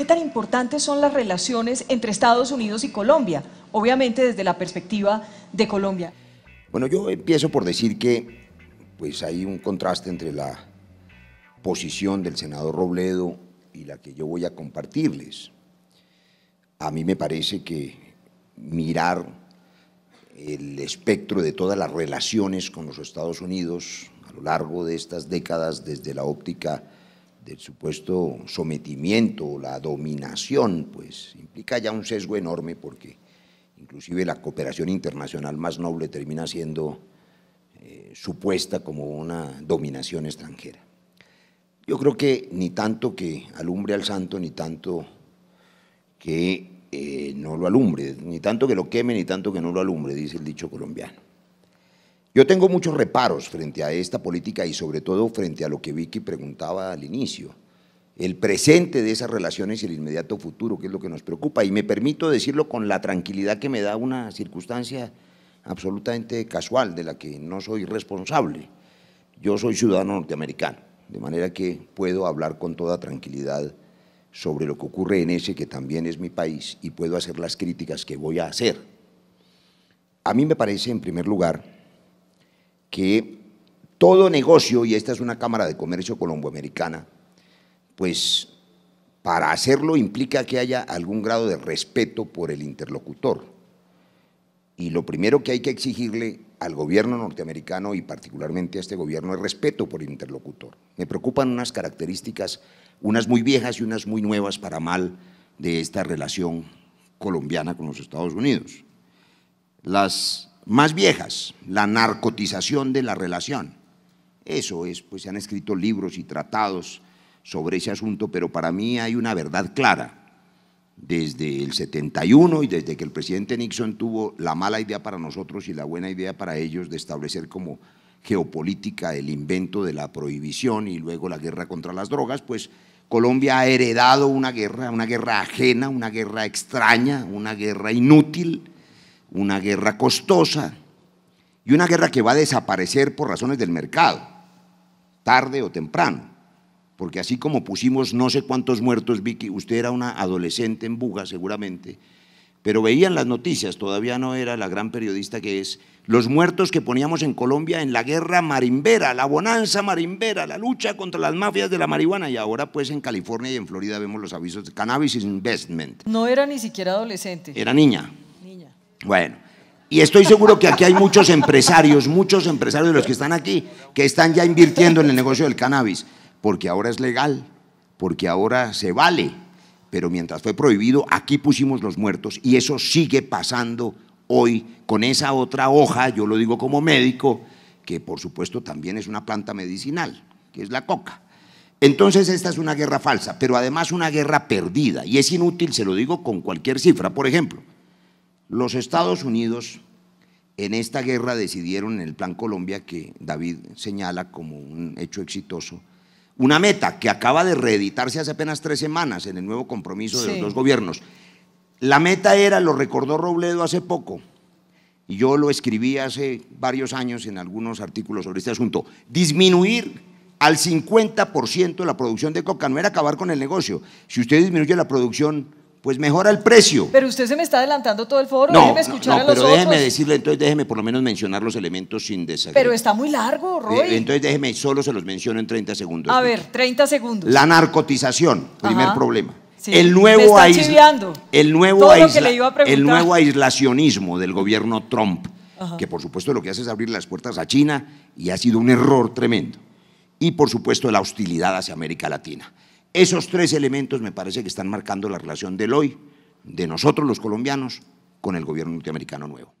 ¿Qué tan importantes son las relaciones entre Estados Unidos y Colombia? Obviamente desde la perspectiva de Colombia. Bueno, yo empiezo por decir que pues hay un contraste entre la posición del senador Robledo y la que yo voy a compartirles. A mí me parece que mirar el espectro de todas las relaciones con los Estados Unidos a lo largo de estas décadas desde la óptica del supuesto sometimiento, la dominación, pues implica ya un sesgo enorme porque inclusive la cooperación internacional más noble termina siendo eh, supuesta como una dominación extranjera. Yo creo que ni tanto que alumbre al santo, ni tanto que eh, no lo alumbre, ni tanto que lo queme, ni tanto que no lo alumbre, dice el dicho colombiano. Yo tengo muchos reparos frente a esta política y sobre todo frente a lo que Vicky preguntaba al inicio, el presente de esas relaciones y el inmediato futuro, que es lo que nos preocupa. Y me permito decirlo con la tranquilidad que me da una circunstancia absolutamente casual, de la que no soy responsable. Yo soy ciudadano norteamericano, de manera que puedo hablar con toda tranquilidad sobre lo que ocurre en ese que también es mi país y puedo hacer las críticas que voy a hacer. A mí me parece, en primer lugar, que todo negocio, y esta es una Cámara de Comercio colomboamericana, pues para hacerlo implica que haya algún grado de respeto por el interlocutor. Y lo primero que hay que exigirle al gobierno norteamericano y particularmente a este gobierno es respeto por el interlocutor. Me preocupan unas características, unas muy viejas y unas muy nuevas para mal de esta relación colombiana con los Estados Unidos. Las más viejas, la narcotización de la relación. Eso es, pues se han escrito libros y tratados sobre ese asunto, pero para mí hay una verdad clara. Desde el 71 y desde que el presidente Nixon tuvo la mala idea para nosotros y la buena idea para ellos de establecer como geopolítica el invento de la prohibición y luego la guerra contra las drogas, pues Colombia ha heredado una guerra, una guerra ajena, una guerra extraña, una guerra inútil, una guerra costosa y una guerra que va a desaparecer por razones del mercado, tarde o temprano. Porque así como pusimos no sé cuántos muertos, Vicky, usted era una adolescente en Buga seguramente, pero veían las noticias, todavía no era la gran periodista que es, los muertos que poníamos en Colombia en la guerra marimbera, la bonanza marimbera, la lucha contra las mafias de la marihuana y ahora pues en California y en Florida vemos los avisos de Cannabis Investment. No era ni siquiera adolescente. Era niña. Bueno, y estoy seguro que aquí hay muchos empresarios, muchos empresarios de los que están aquí, que están ya invirtiendo en el negocio del cannabis, porque ahora es legal, porque ahora se vale, pero mientras fue prohibido, aquí pusimos los muertos y eso sigue pasando hoy con esa otra hoja, yo lo digo como médico, que por supuesto también es una planta medicinal, que es la coca. Entonces esta es una guerra falsa, pero además una guerra perdida y es inútil, se lo digo con cualquier cifra. Por ejemplo, los Estados Unidos en esta guerra decidieron en el Plan Colombia, que David señala como un hecho exitoso, una meta que acaba de reeditarse hace apenas tres semanas en el nuevo compromiso de los dos gobiernos. La meta era, lo recordó Robledo hace poco, y yo lo escribí hace varios años en algunos artículos sobre este asunto, disminuir al 50% la producción de coca, no era acabar con el negocio. Si usted disminuye la producción pues mejora el precio. Pero usted se me está adelantando todo el foro, no, déjeme escuchar no, a los pero déjeme decirle, entonces déjeme por lo menos mencionar los elementos sin desagregar. Pero está muy largo, Roy. Eh, entonces déjeme, solo se los menciono en 30 segundos. A ver, 30 segundos. La narcotización, primer problema. Sí, el, nuevo el, nuevo el nuevo aislacionismo del gobierno Trump, que por supuesto lo que hace es abrir las puertas a China y ha sido un error tremendo. Y por supuesto la hostilidad hacia América Latina. Esos tres elementos me parece que están marcando la relación del hoy, de nosotros los colombianos, con el gobierno norteamericano nuevo.